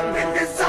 up in this